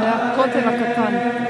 היה הכותל הקטן.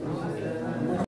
Gracias.